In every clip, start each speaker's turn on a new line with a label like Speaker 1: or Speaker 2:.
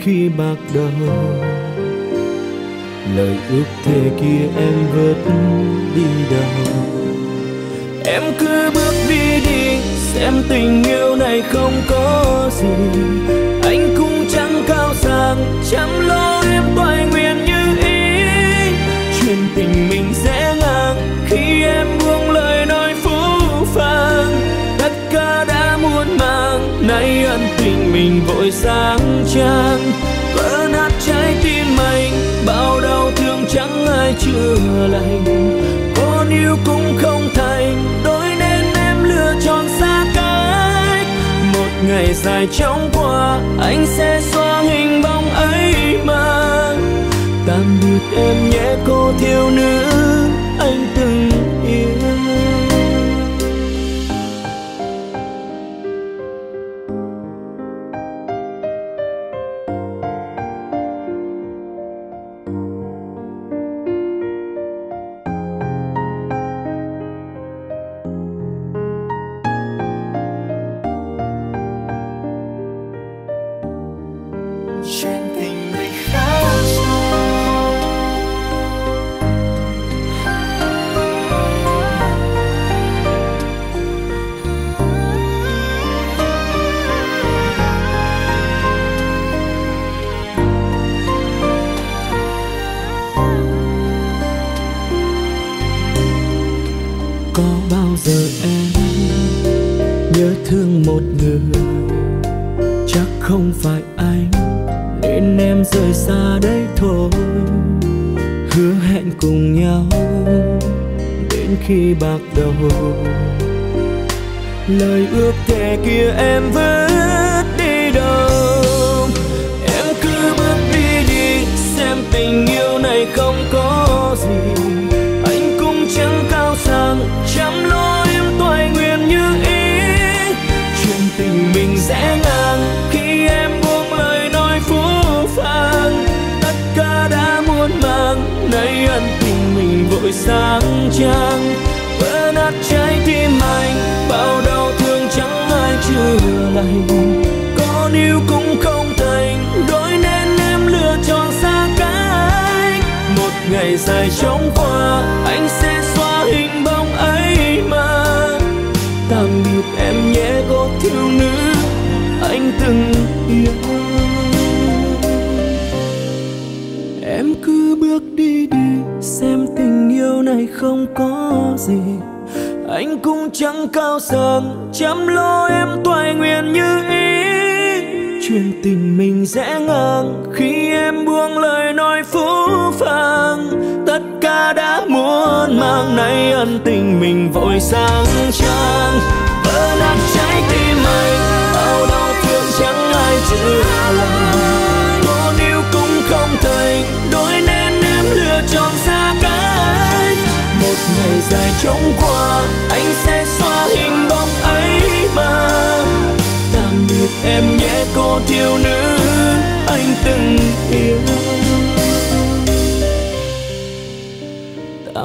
Speaker 1: khi bạc đầu. Lời ước thề kia em vớt đi đâu em cứ bước đi đi, xem tình yêu này không có gì. lạnh con yêu cũng không thành, đôi nên em lựa chọn xa cách. Một ngày dài trong qua, anh sẽ xóa hình bóng ấy mà. Tạm biệt em nhé, cô thiếu nữ. Anh từng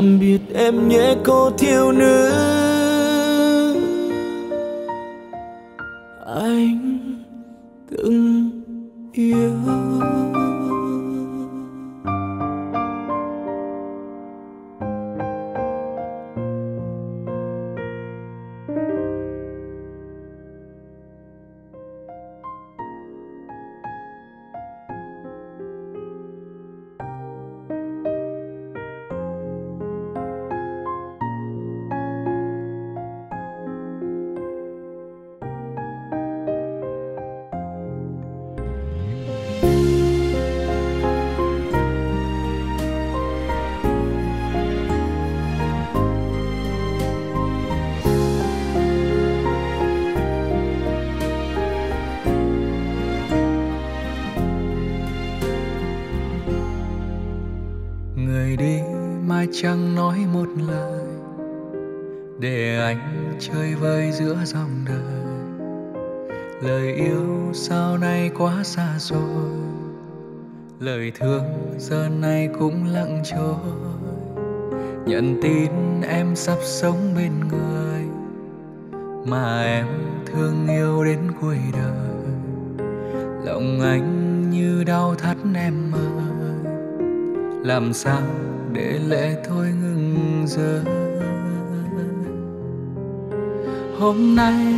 Speaker 1: tạm biệt em nhé cô thiếu nữ. Thương,
Speaker 2: giờ này cũng lặng trôi. Nhận tin em sắp sống bên người, mà em thương yêu đến cuối đời. Lòng anh như đau thắt em ơi, làm sao để lệ thôi ngừng rơi? Hôm nay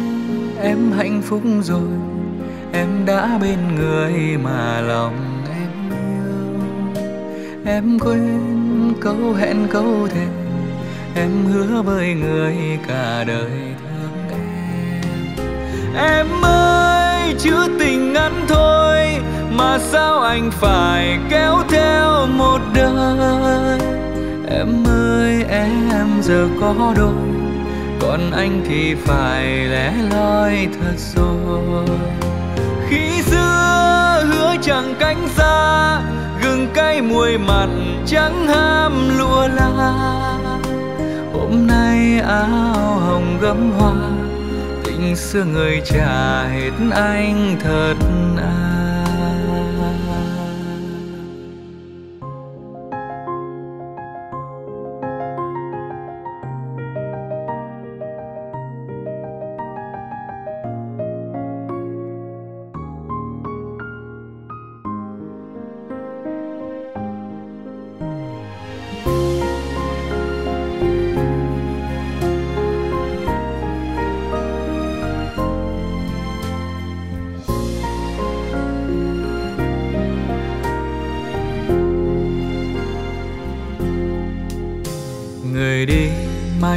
Speaker 2: em hạnh phúc rồi, em đã bên người mà lòng em quên câu hẹn câu thề, em hứa với người cả đời thương em. Em ơi, chữ tình ngắn thôi mà sao anh phải kéo theo một đời? Em ơi, em giờ có đôi, còn anh thì phải lẻ loi thật rồi. Khi xưa hứa chẳng cánh xa gừng cay muối mặn trắng ham lụa la. Hôm nay áo hồng gấm hoa, tình xưa người trả hết anh thật à.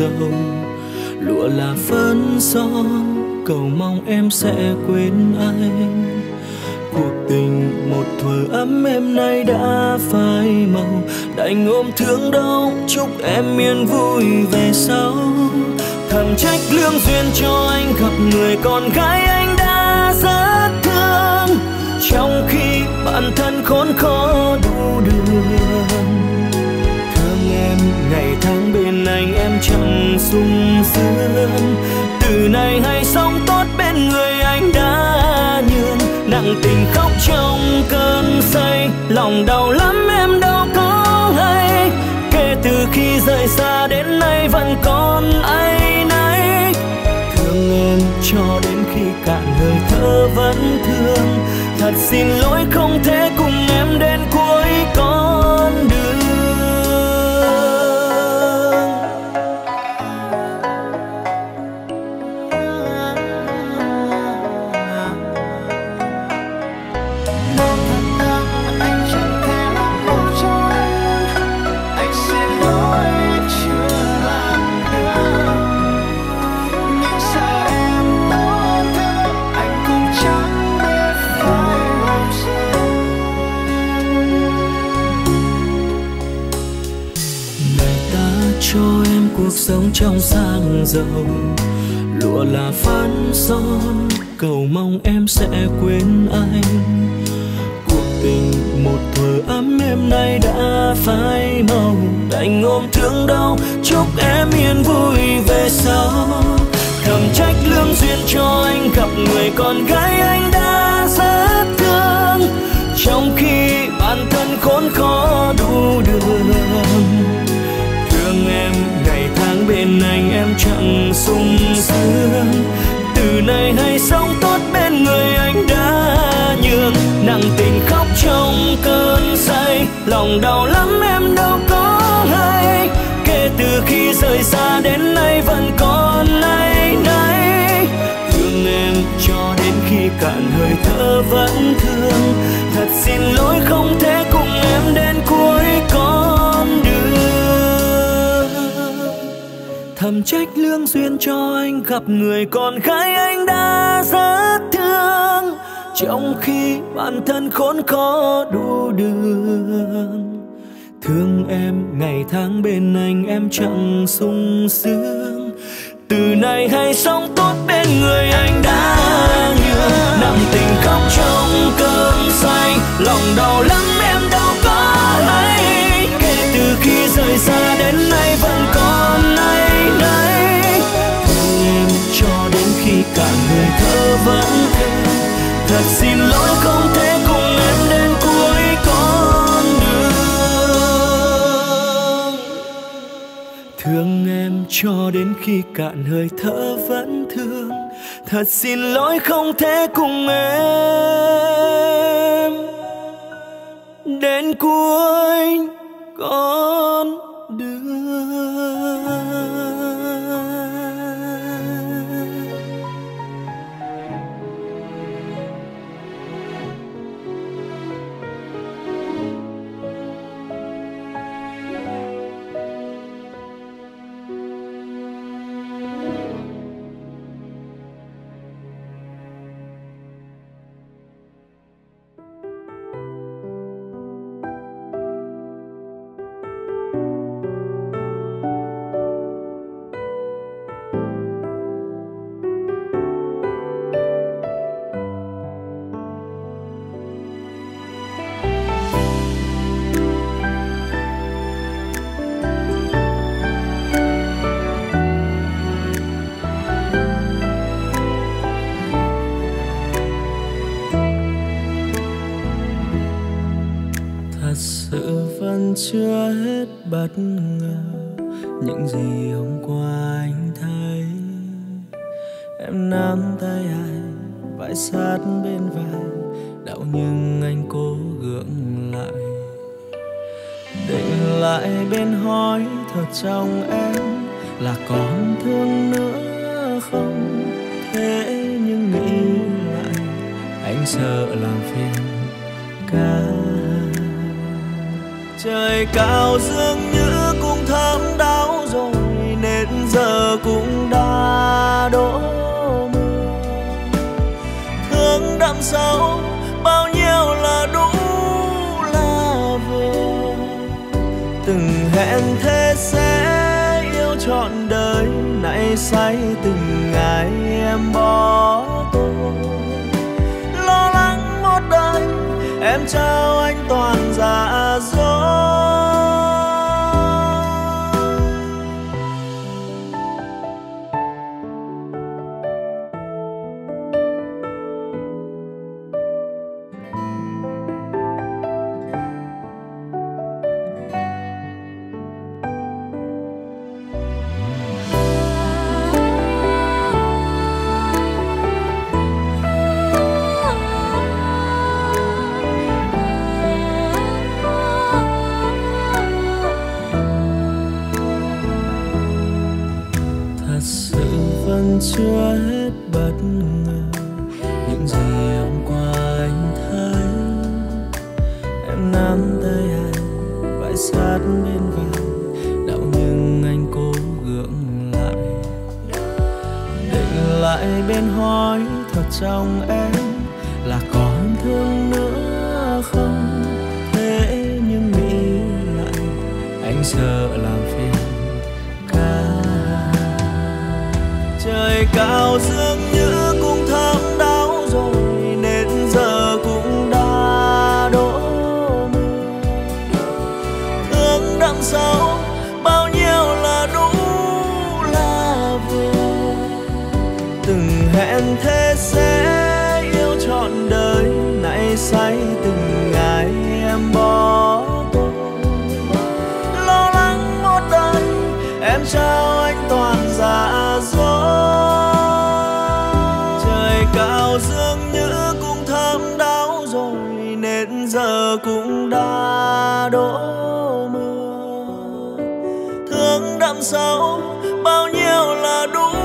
Speaker 1: dâu. Lụa là phấn son, cầu mong em sẽ quên anh cuộc tình một thuở ấm em nay đã phai màu. Đành ôm thương đau, chúc em yên vui về sau. Thầm trách lương duyên cho anh gặp người con gái anh đã rất thương. Trong khi bản thân khốn khó chẳng sung sướng. Từ nay hãy sống tốt bên người anh đã nhường. Nặng tình khóc trong cơn say, lòng đau lắm em đâu có hay. Kể từ khi rời xa đến nay vẫn còn ai nấy. Thương em cho đến khi cạn hơi thở vẫn thương. Thật xin lỗi không thể sang lụa là phán son, cầu mong em sẽ quên anh. Cuộc tình một thuở ấm em nay đã phai màu. Đành ôm thương đau, chúc em yên vui về sau. Thầm trách lương duyên cho anh, gặp người con gái anh đã rất thương. Trong khi bản thân khốn khó đủ sung sướng. Từ nay hãy sống tốt bên người anh đã nhường. Nặng tình khóc trong cơn say, lòng đau lắm em đâu có hay kể từ khi rời xa đến nay vẫn còn nay nay thương em cho đến khi cạn hơi thở vẫn thương. Thật xin lỗi không thể cùng em đến cuối con thầm trách lương duyên cho anh, gặp người con gái anh đã rất thương. Trong khi bản thân khốn khó đủ đường. Thương em ngày tháng bên anh, em chẳng sung sướng. Từ nay hãy sống tốt bên người anh đã nhường. Nặng tình khóc trong cơn say, lòng đau lắm em đâu có hay. Kể từ khi rời xa người thơ vẫn thêm thật xin lỗi không thể cùng em đến cuối con đường. Thương em cho đến khi cạn hơi thở vẫn thương. Thật xin lỗi không thể cùng em đến cuối con đường. Bất ngờ. Những gì hôm qua anh thấy, em nắm tay anh vai sát bên vai. Đau nhưng anh cố gượng lại, định lại bên hỏi thật trong em. Là còn thương nữa không? Thế nhưng nghĩ lại, anh sợ làm phiền cả trời cao dương như cũng thấm đau rồi, nên giờ cũng đã đổ mưa. Thương đậm sâu, bao nhiêu là đủ là vừa. Từng hẹn thế sẽ yêu trọn đời, nay say từng ngày em bỏ tôi. Lo lắng một đời, em trao anh toàn dạ chưa hết bất ngờ. Những gì hôm qua anh thấy, em nắm tay anh vai sát bên vai đau nhưng anh cố gượng lại định lại bên hỏi thật trong em. Là còn thương nữa không? Thế nhưng nghĩ lại, anh giờ thương bao nhiêu là đủ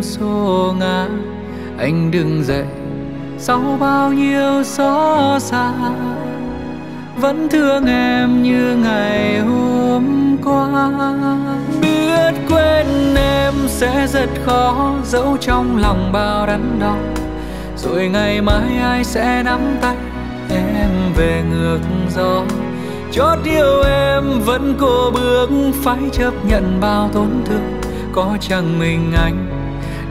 Speaker 1: em
Speaker 2: xô ngã. Anh đừng dậy, sau bao nhiêu xót xa, vẫn thương em như ngày hôm qua. Biết quên em sẽ rất khó giấu trong lòng bao đắn đo. Rồi ngày mai ai sẽ nắm tay em về ngược gió. Chót yêu em vẫn cô bước, phải chấp nhận bao tổn thương. Có chẳng mình anh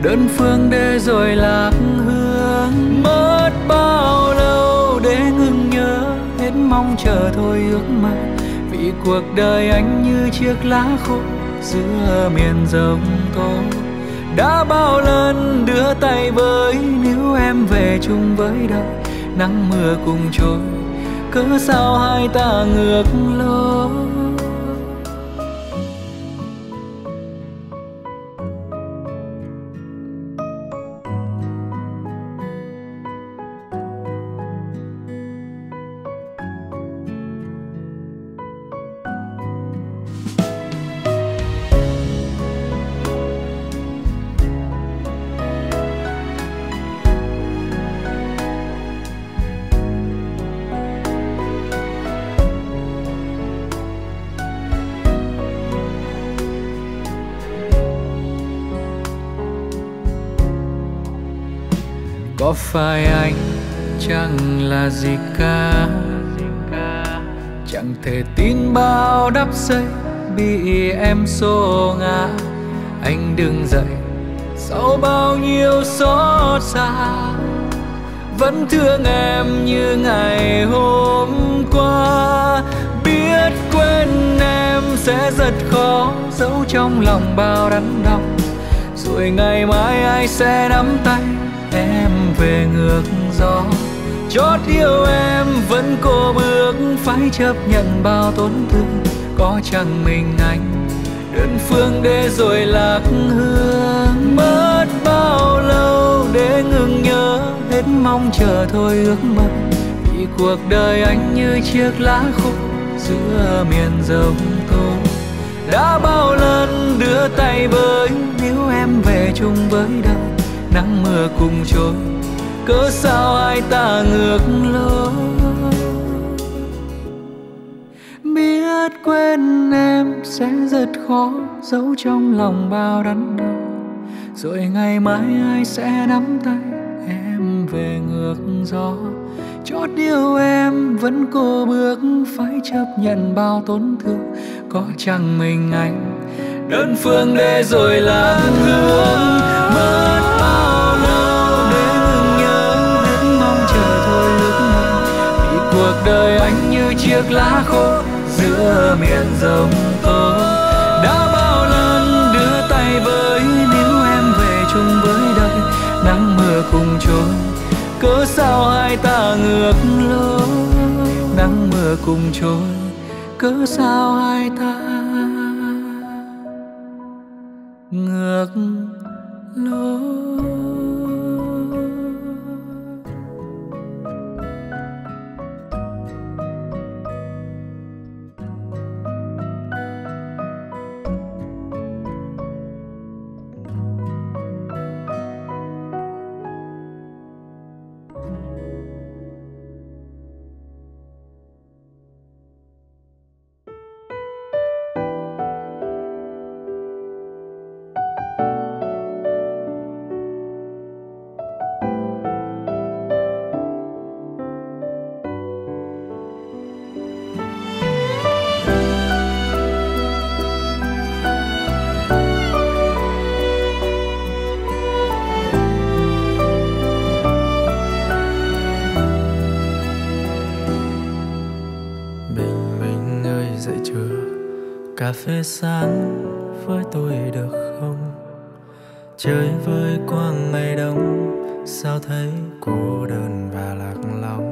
Speaker 2: đơn phương để rồi lạc hương mất bao lâu để ngừng nhớ. Hết mong chờ thôi ước mơ, vì cuộc đời anh như chiếc lá khô giữa miền rộng tố đã bao lần đưa tay với nếu em về chung với đời, nắng mưa cùng trôi, cớ sao hai ta ngược lối? Bao bị em xô ngã. Anh đừng dậy, sau bao nhiêu xót xa, vẫn thương em như ngày hôm qua. Biết quên em sẽ rất khó giấu trong lòng bao đắn đau rồi ngày mai ai sẽ nắm tay em về ngược gió. Chót yêu em vẫn cô bước phải chấp nhận bao tổn thương có chăng mình anh? Đơn phương để rồi lạc hương mất bao lâu để ngừng nhớ? Hết mong chờ thôi ước mơ. Vì cuộc đời anh như chiếc lá khô, giữa miền rồng tố đã bao lần đưa tay với nếu em về chung với đời nắng mưa cùng trôi, cớ sao ai ta ngược lối? Quên em sẽ rất khó giấu trong lòng bao đắn đau rồi ngày mai ai sẽ nắm tay em về ngược gió. Chót yêu em vẫn cô bước, phải chấp nhận bao tổn thương. Có chẳng mình anh đơn phương để rồi là hương mất bao lâu để ngừng nhớ đến mong chờ thôi lúc này. Vì cuộc đời anh như chiếc lá khô giữa miền rồng tố đã bao lần đưa tay với nếu em về chung với đời nắng mưa cùng trôi. Cớ sao hai ta ngược lối, nắng mưa cùng trôi. Cớ sao hai ta ngược lối?
Speaker 1: phê sáng với tôi được không?
Speaker 3: Chơi với quang ngày đông, sao thấy cô đơn và lạc lõng?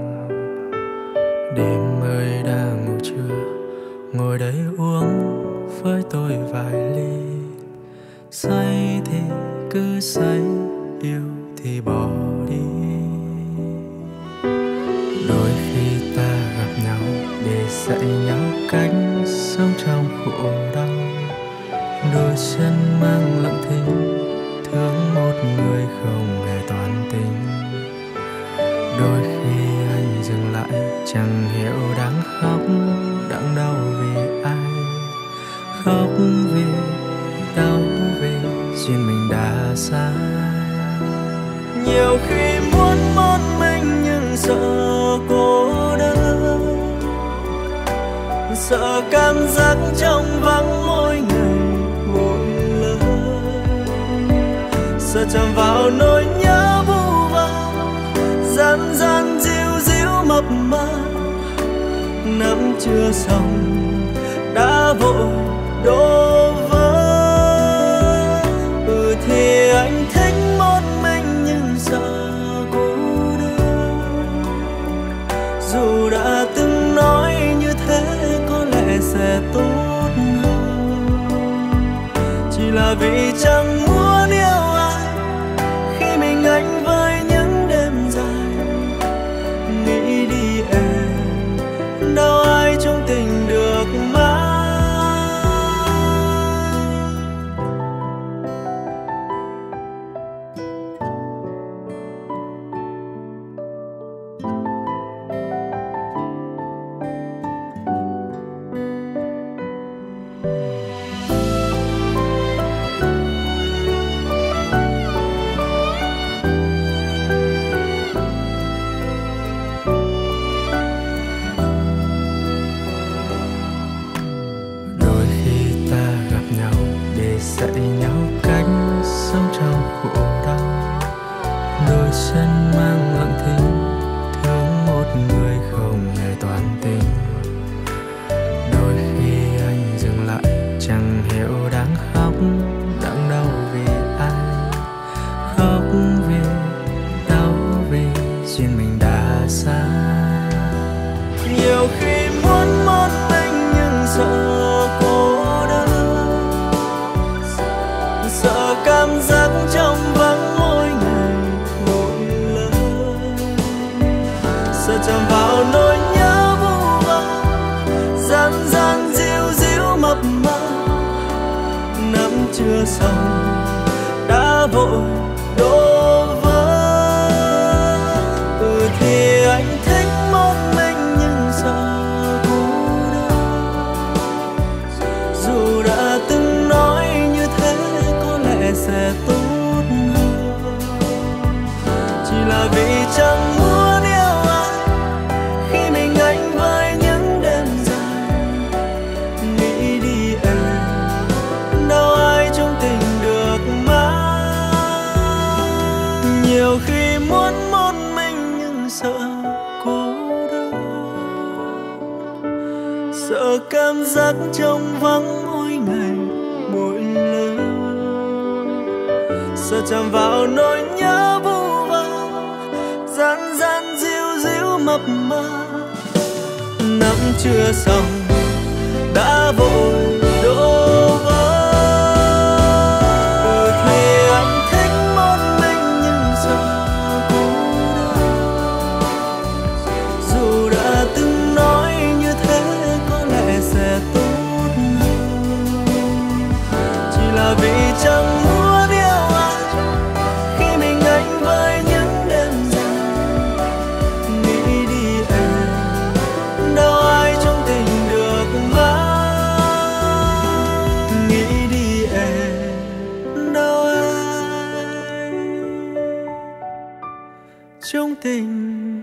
Speaker 3: trong tình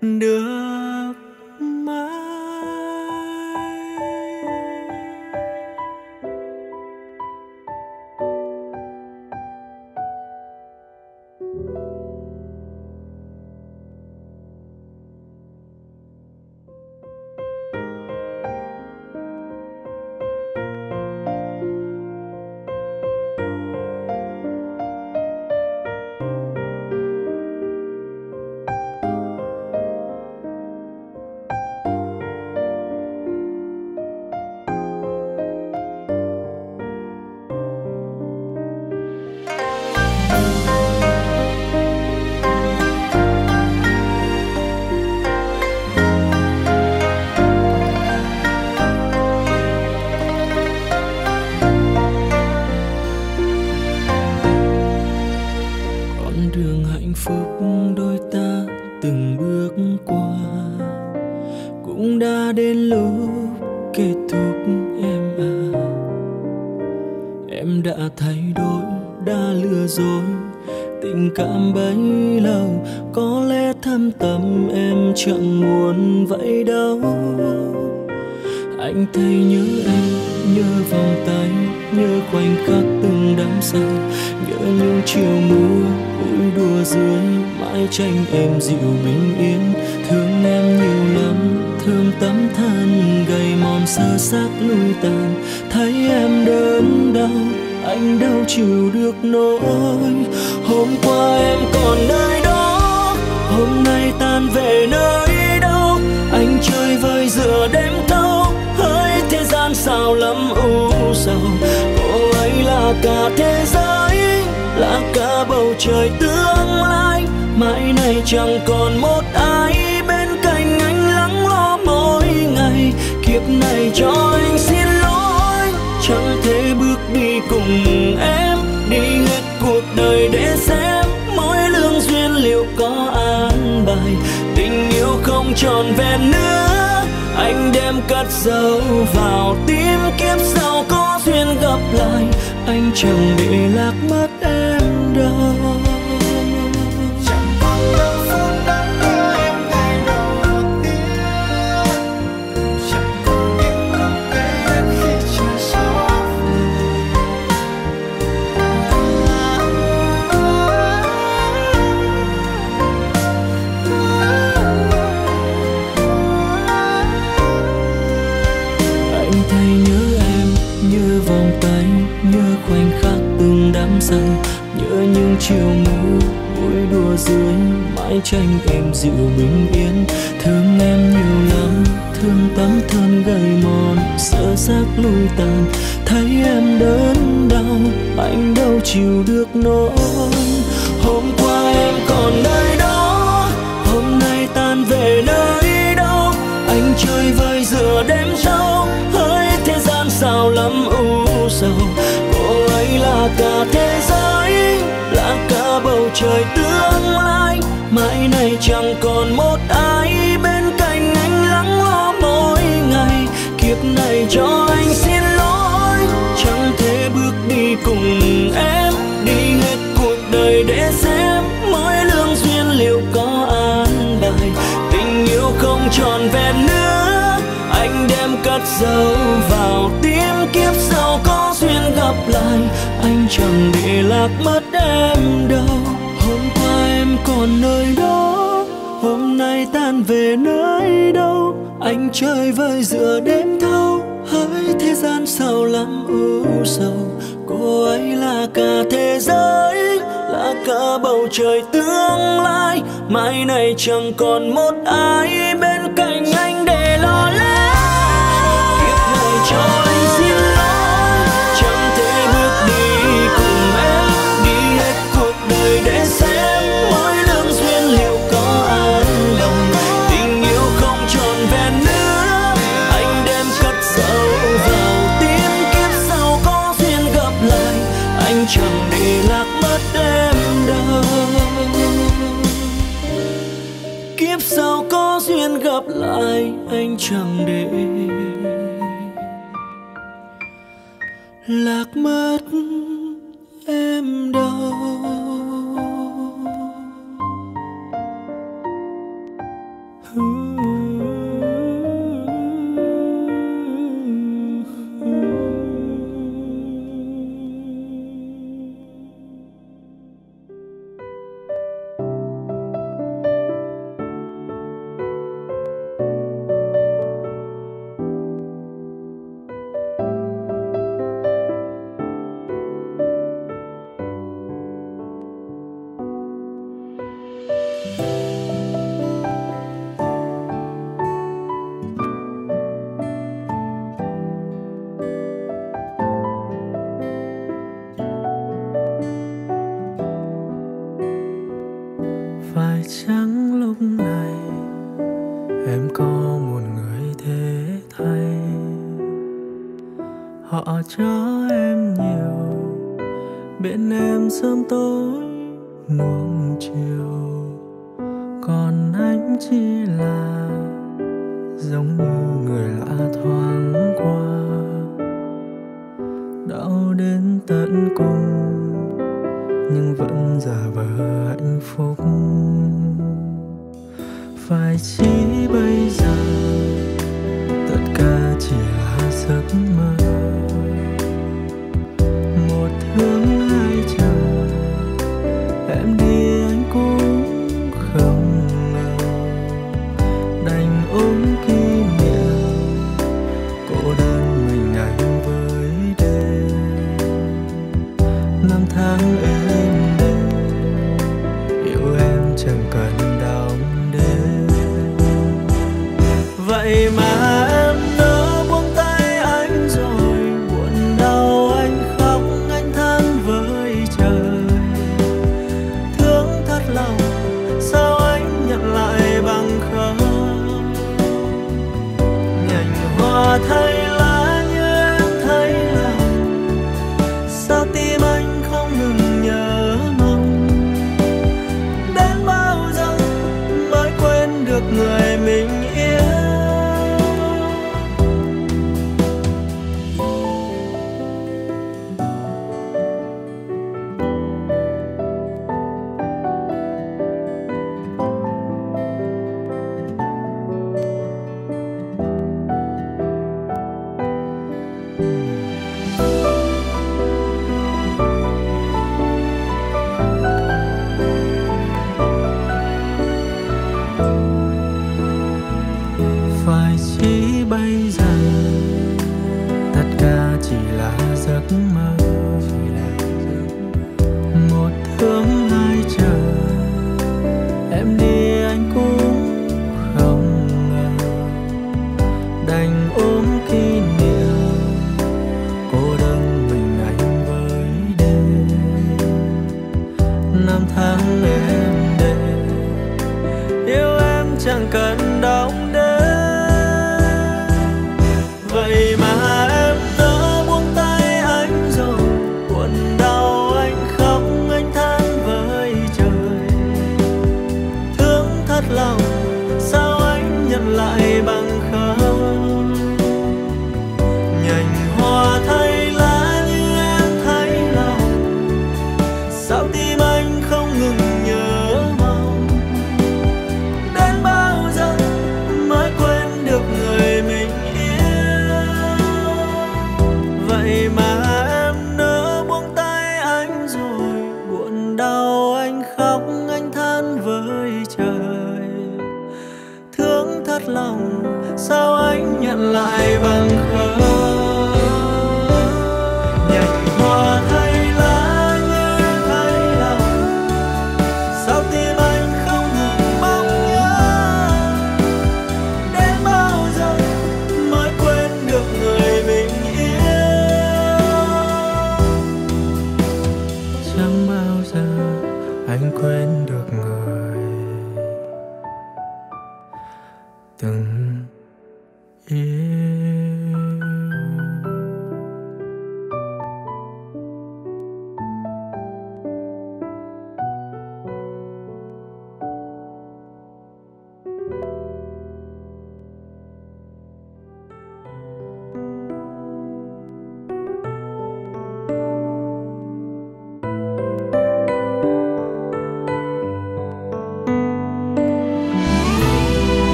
Speaker 3: được mãi. trăng nhớ những
Speaker 1: chiều mưa vui đùa dưới, mãi tranh em dịu bình yên. Thương em nhiều lắm, thương tấm thân gầy mòn, sợ xác lui tàn. Thấy em đớn đau, anh đâu chịu được nỗi. Hôm qua em còn đây trời tương lai, mãi nay chẳng còn một ai bên cạnh anh lắng lo mỗi ngày. Kiếp này cho anh xin lỗi, chẳng thể bước đi cùng em. Đi hết cuộc đời để xem mỗi lương duyên liệu có an bài. Tình yêu không tròn vẹn nữa, anh đem cất dấu vào tim kiếp sau có duyên gặp lại. Anh chẳng để lạc mất em. về nơi đâu, anh chơi vơi giữa đêm thâu. Hỡi thế gian sao lắm ưu sầu, cô ấy là cả thế giới, là cả bầu trời tương lai. Mai này chẳng còn một ai bên cạnh
Speaker 4: anh.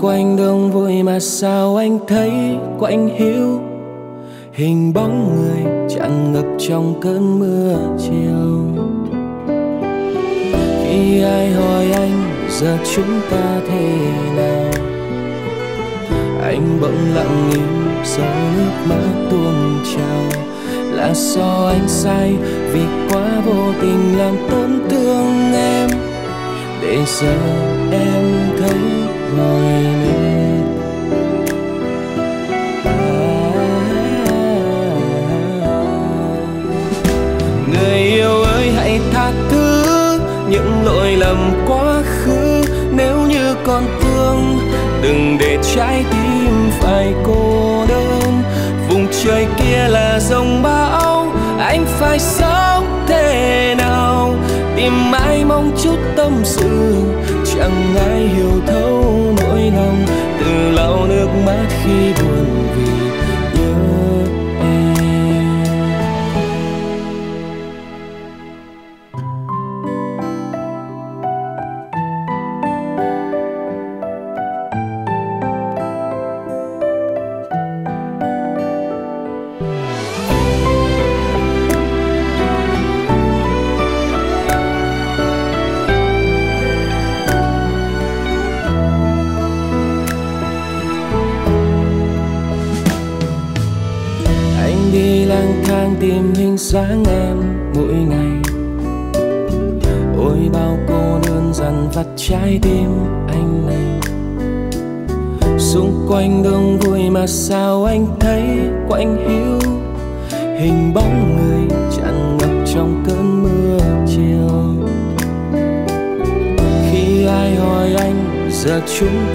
Speaker 4: quanh đông vui mà sao anh thấy? Quạnh hiu, hình bóng người chạm ngập trong cơn mưa chiều. Khi ai hỏi anh, giờ chúng ta thế nào? Anh bỗng lặng im giọt nước mắt tuôn trào. Là do anh sai, vì quá vô tình làm tổn thương em. Để giờ em thấy
Speaker 5: Người yêu ơi, hãy tha thứ những lỗi lầm quá khứ. Nếu như còn thương, đừng để trái tim phải cô đơn. Vùng trời kia là dòng bão, anh phải sống thế nào? Tìm mãi mong chút tâm sự chẳng ai hiểu thấu nỗi lòng từ lau nước mắt khi chúng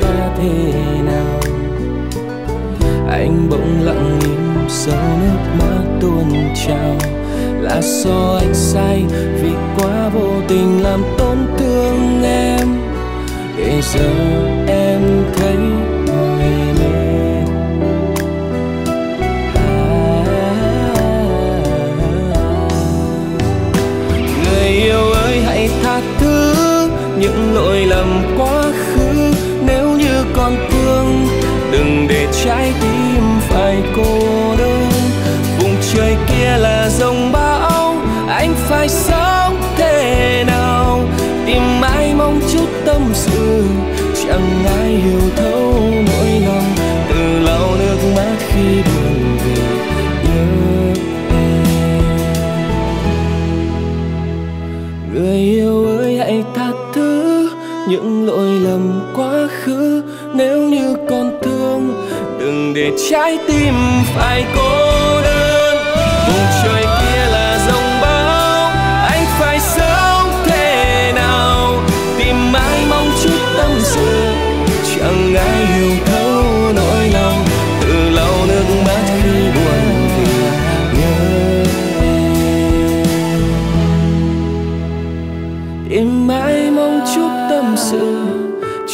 Speaker 5: chút tâm sự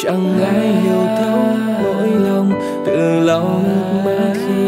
Speaker 5: chẳng ai hiểu thấu nỗi lòng từ lòng mà khi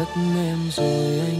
Speaker 5: mất em
Speaker 6: rồi anh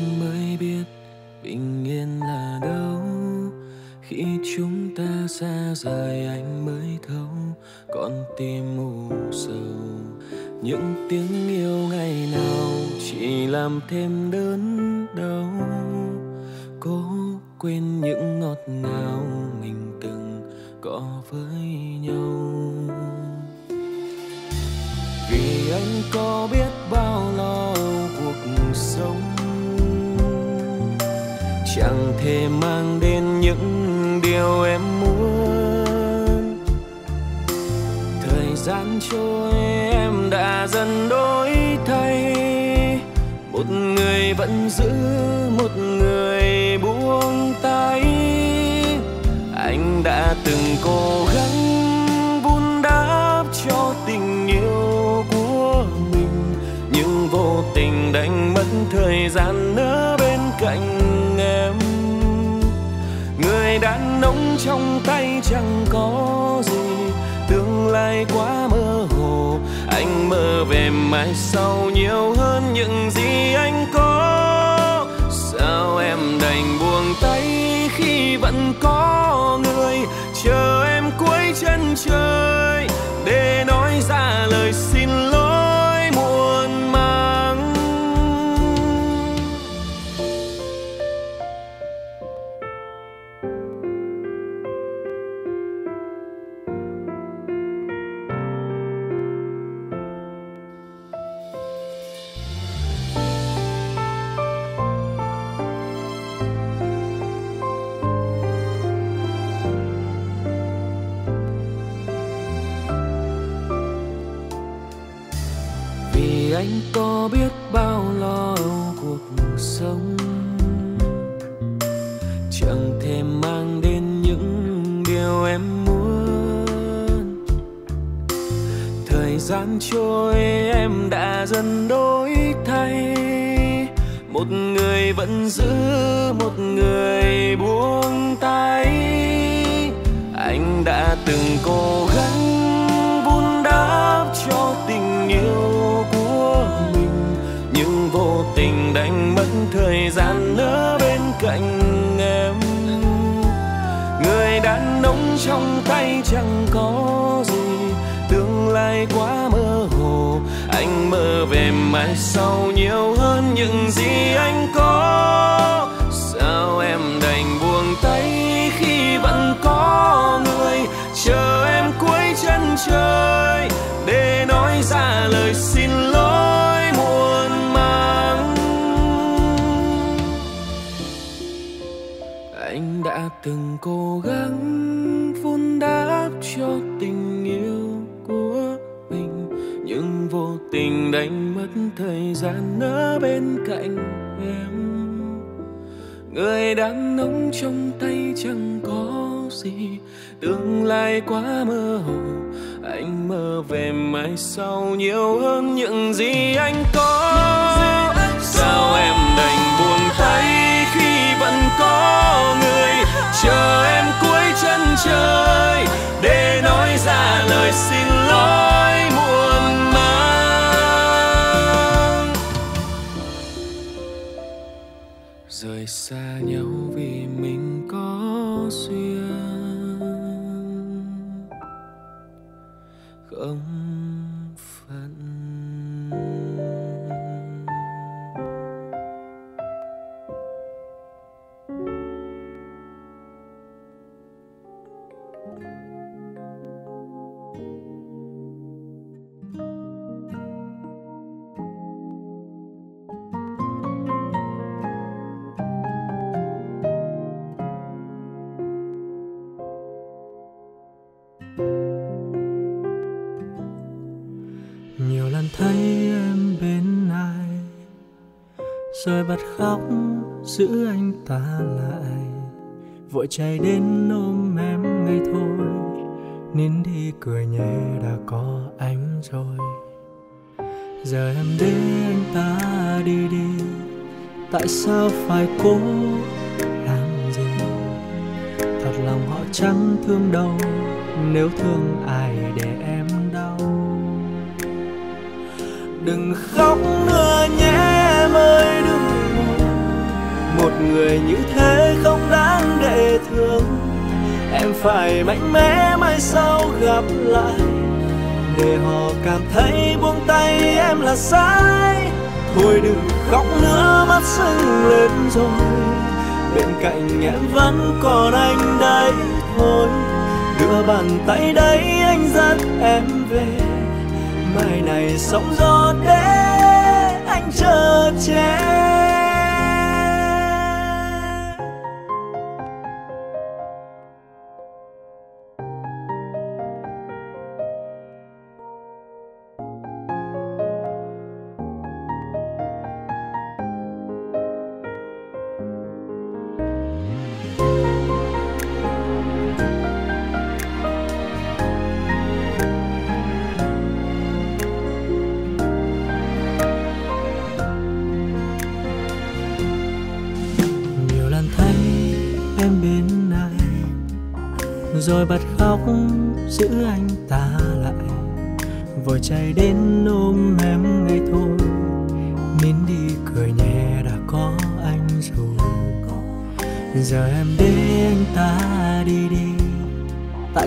Speaker 6: thời gian
Speaker 5: nữa bên cạnh em. Người đàn ông trong tay chẳng có gì, tương lai quá mơ hồ. Anh mơ về mai sau nhiều hơn những gì anh có. Sao em đành buông tay khi vẫn có người chờ em cuối chân trời để từng cố gắng vun đắp cho tình yêu của mình. Nhưng vô tình đánh mất thời gian ở bên cạnh em. Người đàn ông trong tay chẳng có gì. Tương lai quá mơ hồ. Anh mơ về mai sau nhiều hơn những gì anh có. Sao em đành buông tay? Có người chờ em cuối chân trời để nói ra lời xin lỗi muộn màng. Rời xa nhau vì mình
Speaker 4: khóc giữ anh ta lại. Vội chạy đến ôm em ngay thôi, nín đi cười nhẹ đã có anh rồi. Giờ em để anh ta đi đi, tại sao phải cố làm gì? Thật lòng họ chẳng thương đâu, nếu thương ai để em đau. Đừng khóc nữa nhé em ơi đừng một người như thế không đáng để thương. Em phải mạnh mẽ mai sau gặp lại. Để họ cảm thấy buông tay em là sai. Thôi đừng khóc nữa, mắt sưng lên rồi. Bên cạnh em vẫn còn anh đây thôi. Đưa bàn tay đấy anh dắt em về. Mai này sóng gió để anh chờ che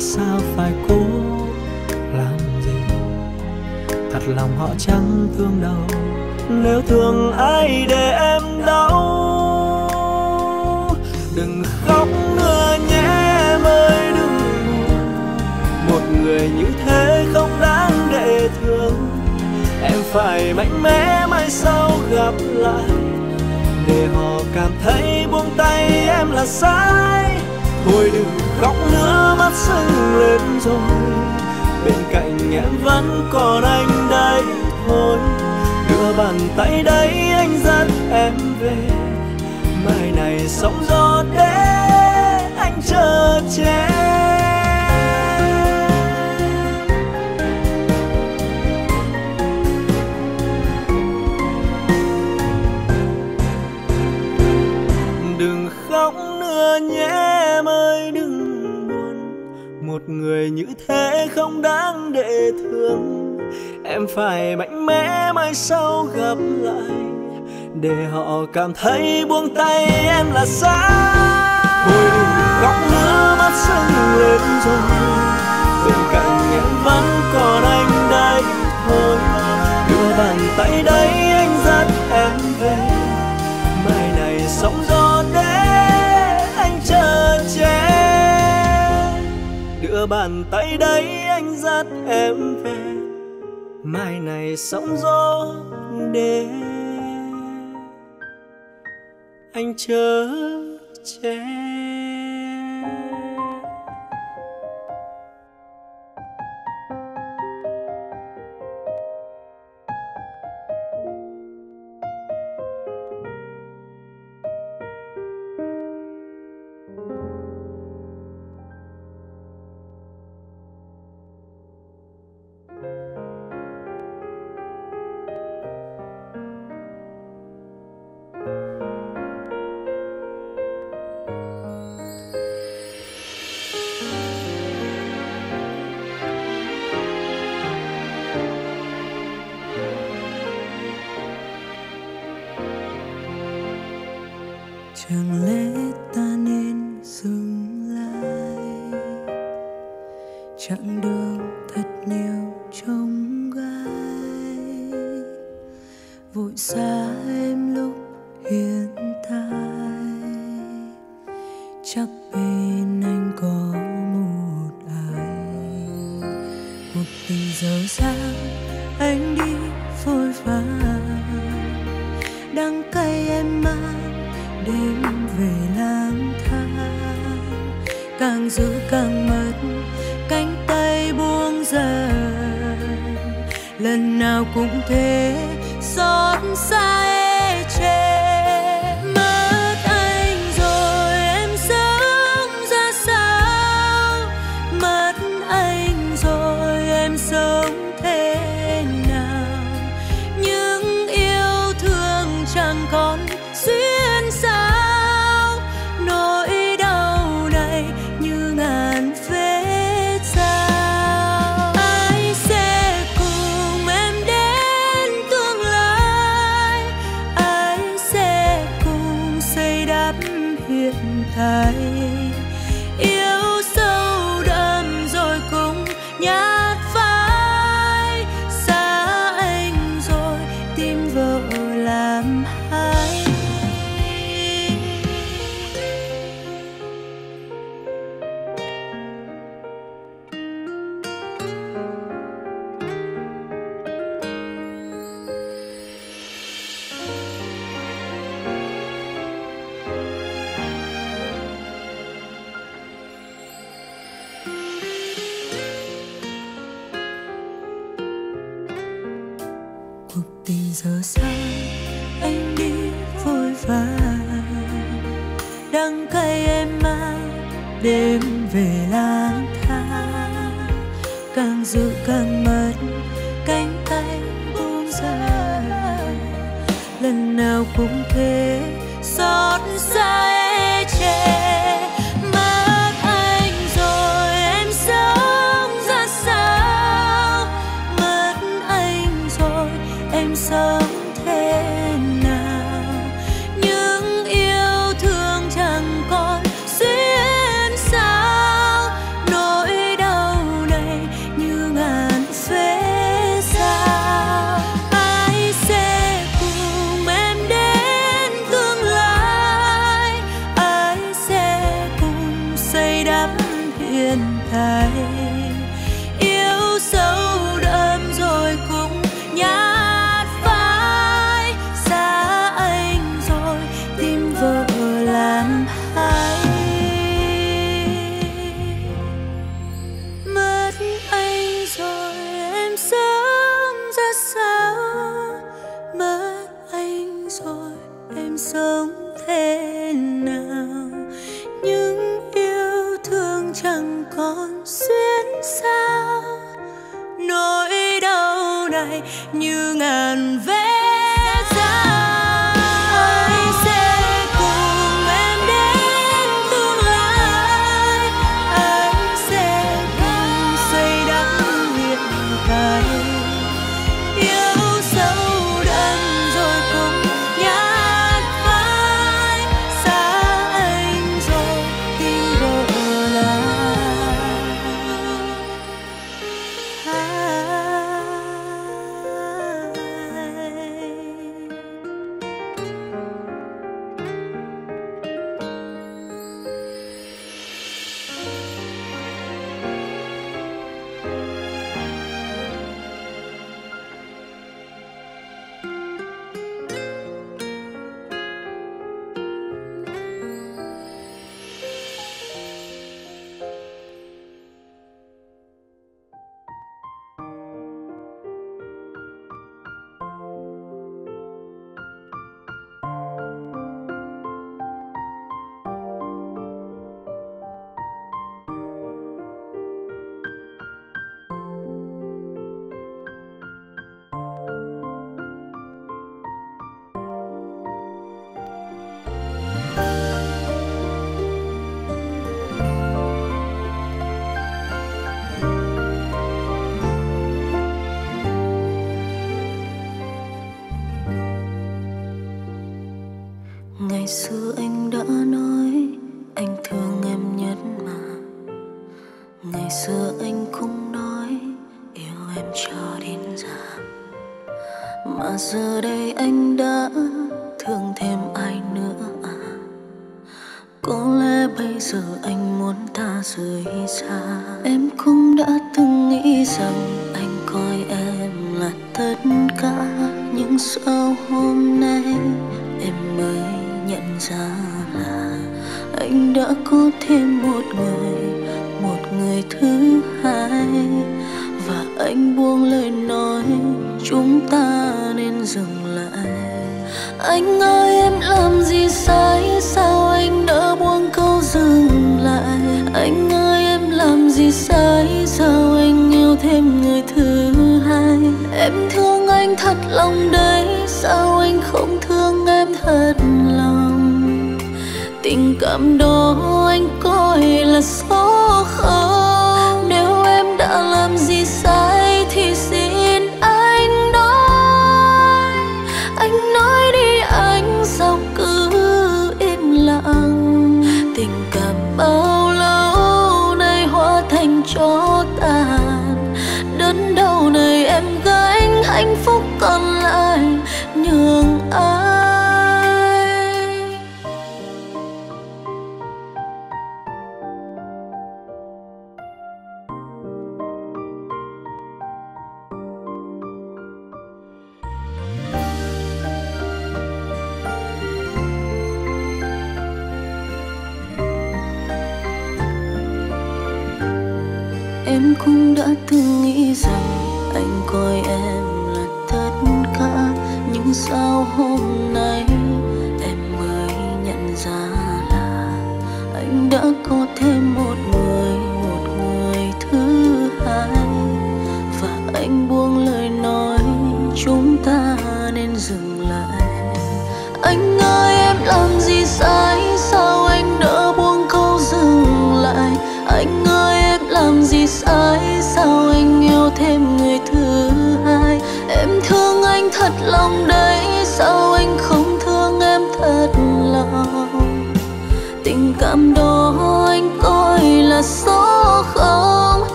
Speaker 4: tại sao phải cố làm gì? Thật lòng họ chẳng thương đâu. Nếu thương ai để em đau? Đừng khóc nữa nhé em ơi, đừng buồn. Một người như thế không đáng để thương. Em phải mạnh mẽ mai sau gặp lại. Để họ cảm thấy buông tay em là sai. Thôi đừng khóc nữa mắt sưng lên rồi, bên cạnh em vẫn còn anh đây thôi. Đưa bàn tay đấy anh dắt em về, mai này sóng gió để anh chờ che. Người như thế không đáng để thương. Em phải mạnh mẽ mai sau gặp lại, để họ cảm thấy buông tay em là sai thôi đừng khóc nữa mắt sưng lên rồi, bên cạnh em vẫn còn anh đây thôi. Đưa bàn tay đây đưa bàn tay đấy anh dắt em về. Mai này sóng gió để anh chờ che
Speaker 1: đêm về lang thang. Càng giữ càng mất cánh tay buông ra lần nào cũng thế, xót xa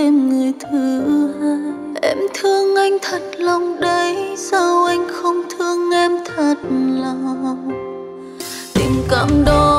Speaker 1: thêm người thứ hai. Em thương anh thật lòng đấy, sao anh không thương em
Speaker 3: thật lòng? Tình cảm đó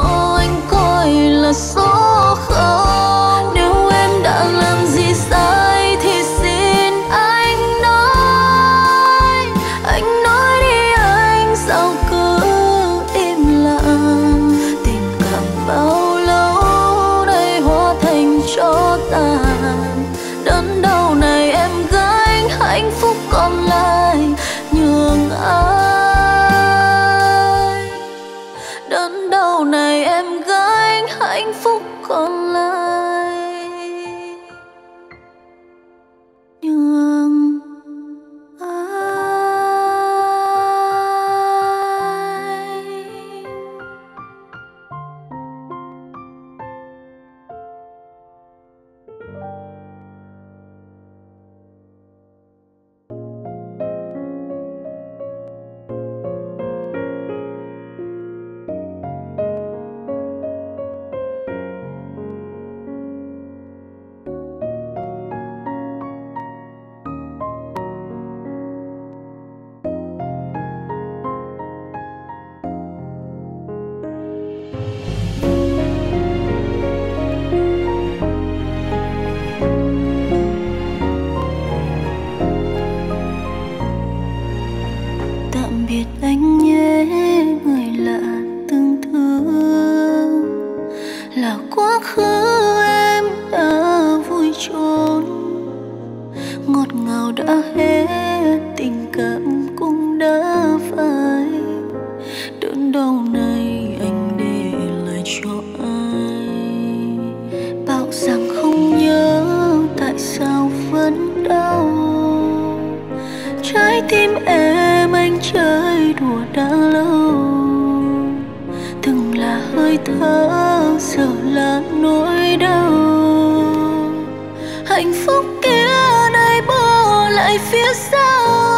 Speaker 3: giờ là nỗi đau. Hạnh phúc kia nay bỏ lại phía sau.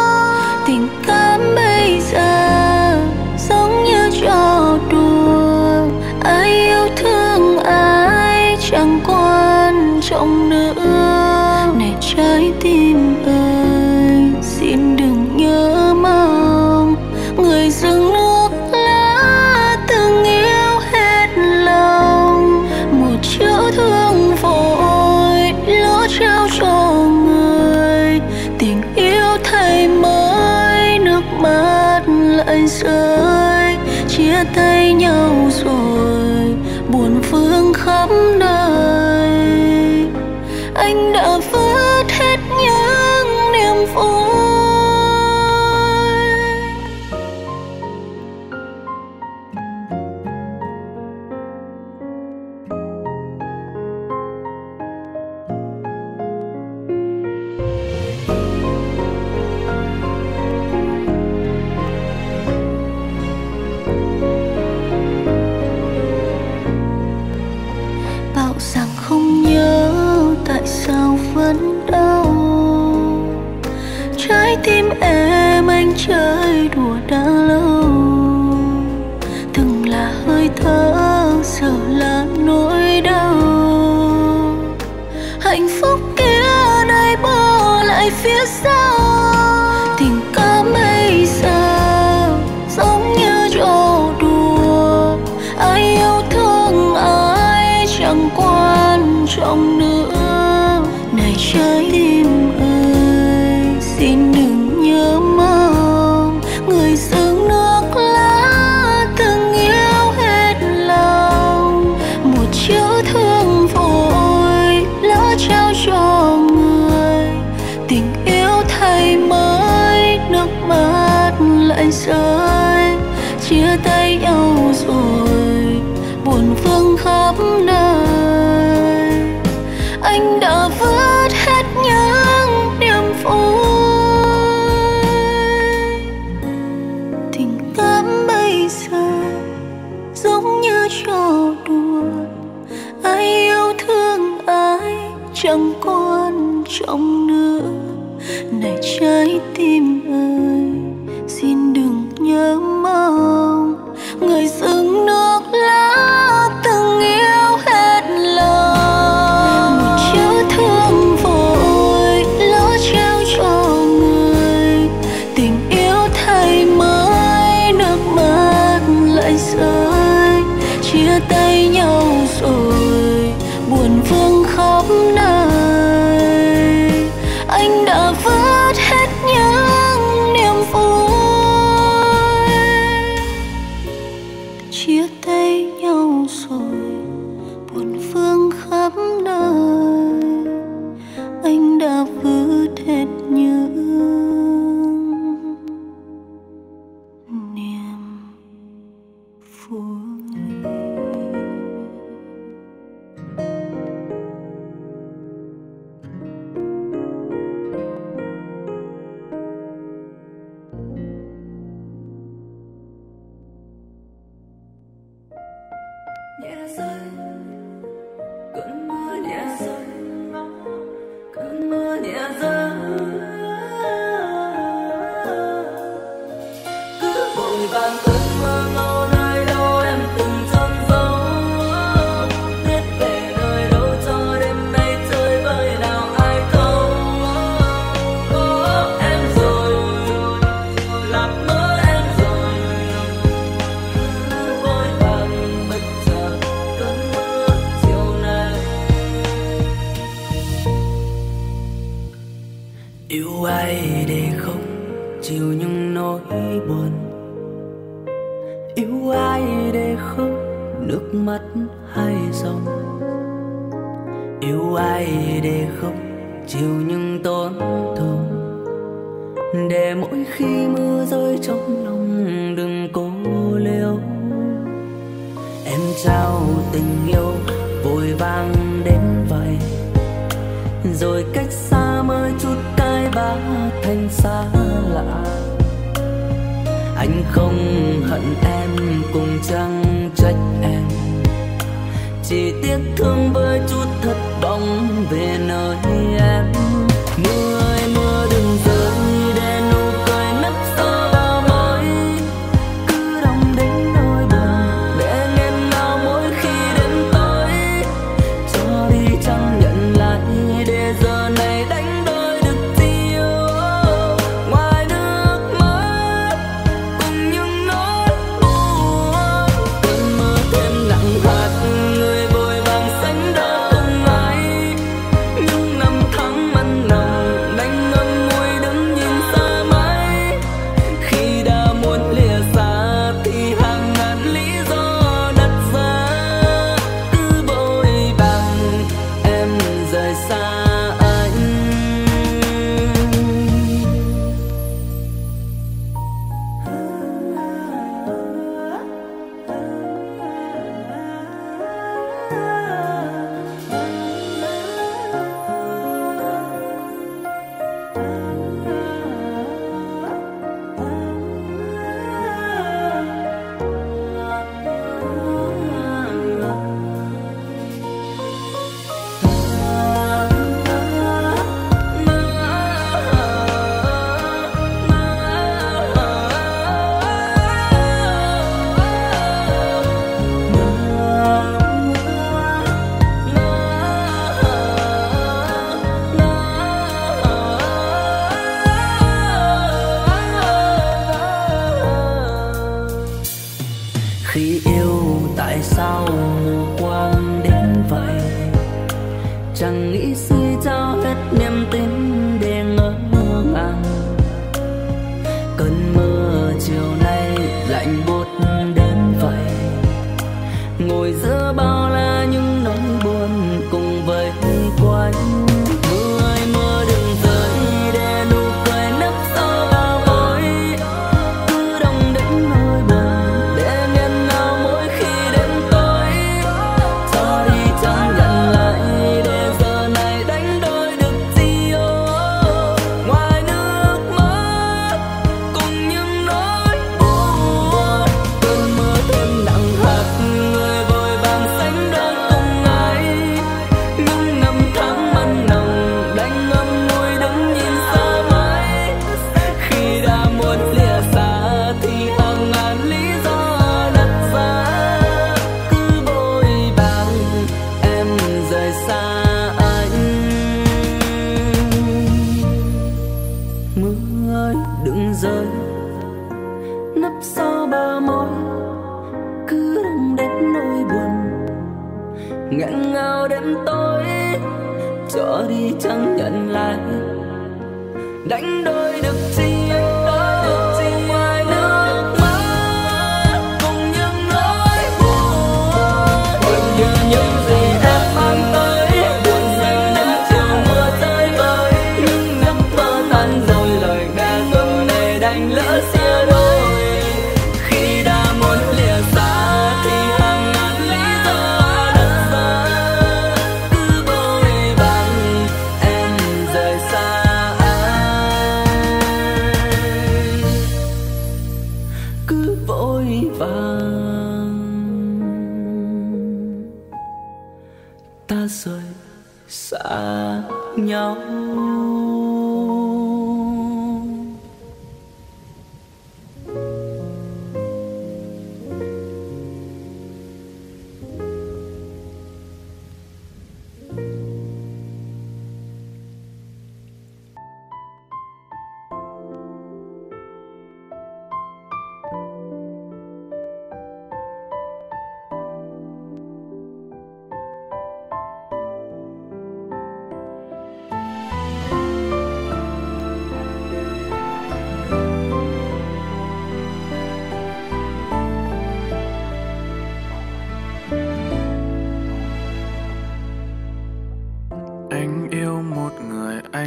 Speaker 3: thành lỡ xin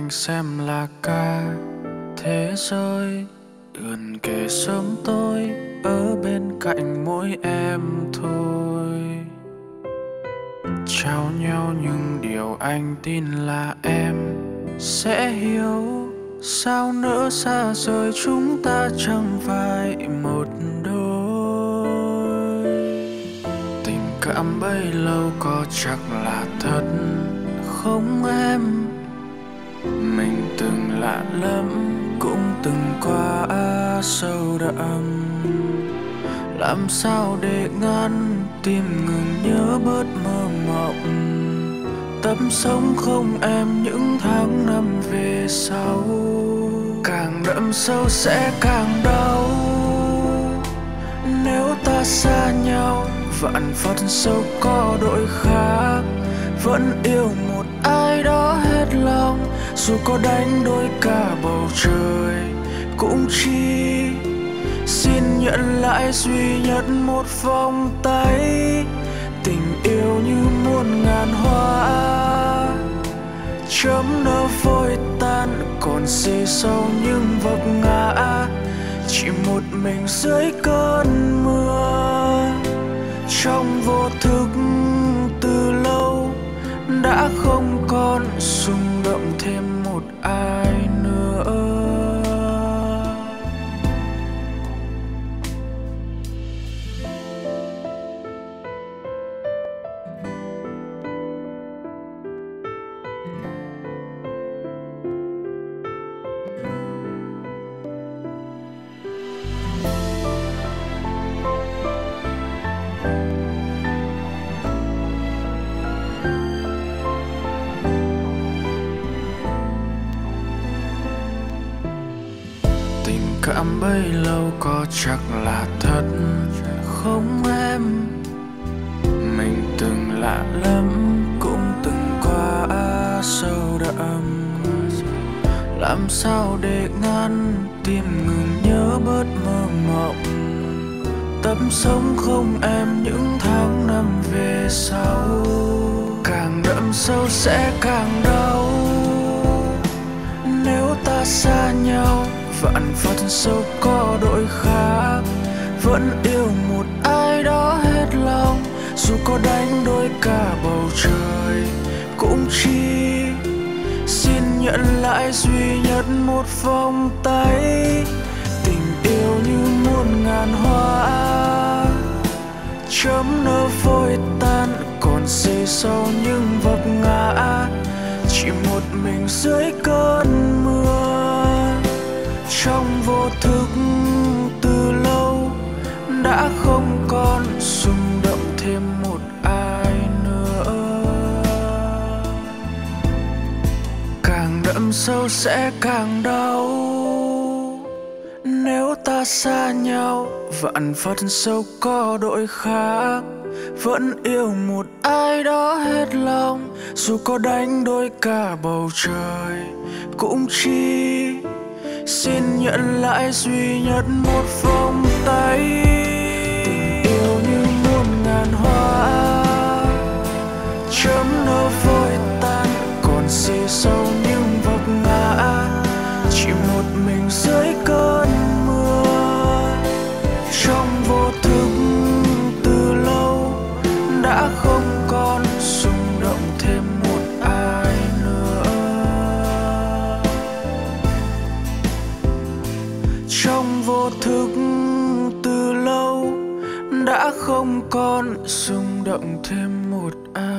Speaker 3: anh
Speaker 5: xem là ca thế giới, gần kề sớm tôi ở bên cạnh mỗi em thôi. Trao nhau những điều anh tin là em sẽ hiểu. Sao nỡ xa rời chúng ta chẳng phải một đôi? Tình cảm bấy lâu có chắc là thật không em? Từng lạ lắm cũng từng qua sâu đậm. Làm sao để ngăn tim ngừng nhớ bớt mơ mộng? Tâm sống không em những tháng năm về sau, càng đậm sâu sẽ càng đau. Nếu ta xa nhau, vạn phật sâu có đội khác, vẫn yêu một ai đó hết lòng, dù có đánh đôi cả bầu trời, cũng chi. xin nhận lại duy nhất một vòng tay tình yêu như muôn ngàn hoa, chấm nở vội tan, còn gì sau những vấp ngã chỉ một mình dưới cơn mưa, trong vô thức đã không còn rung động thêm một ai. Chắc là thật. Không em, mình từng lạ lắm, cũng từng qua sâu đậm. Làm sao để ngăn tim ngừng nhớ bớt mơ mộng? Tâm sống không em những tháng năm về sau. Càng đậm sâu sẽ càng đau. Nếu ta xa nhau, vạn phật sâu có đội khác vẫn yêu một ai đó hết lòng. Dù có đánh đôi cả bầu trời, cũng chỉ xin nhận lại duy nhất một vòng tay. Tình yêu như muôn ngàn hoa, chấm nở vội tan, còn gì sau những vấp ngã. Chỉ một mình dưới cơn mưa, trong vô thức đã không còn rung động thêm một ai nữa. Càng đậm sâu sẽ càng đau. Nếu ta xa nhau vạn phật sâu có đội khác. Vẫn yêu một ai đó hết lòng dù có đánh đôi cả bầu trời. Cũng chi, xin nhận lại duy nhất một vòng tay. Chấm nó vội tan. Còn gì sau những vấp ngã, chỉ một mình dưới cơn mưa. Trong vô thức từ lâu, đã không còn rung động thêm một ai nữa. Trong vô thức từ lâu, đã không còn rung động thêm một ai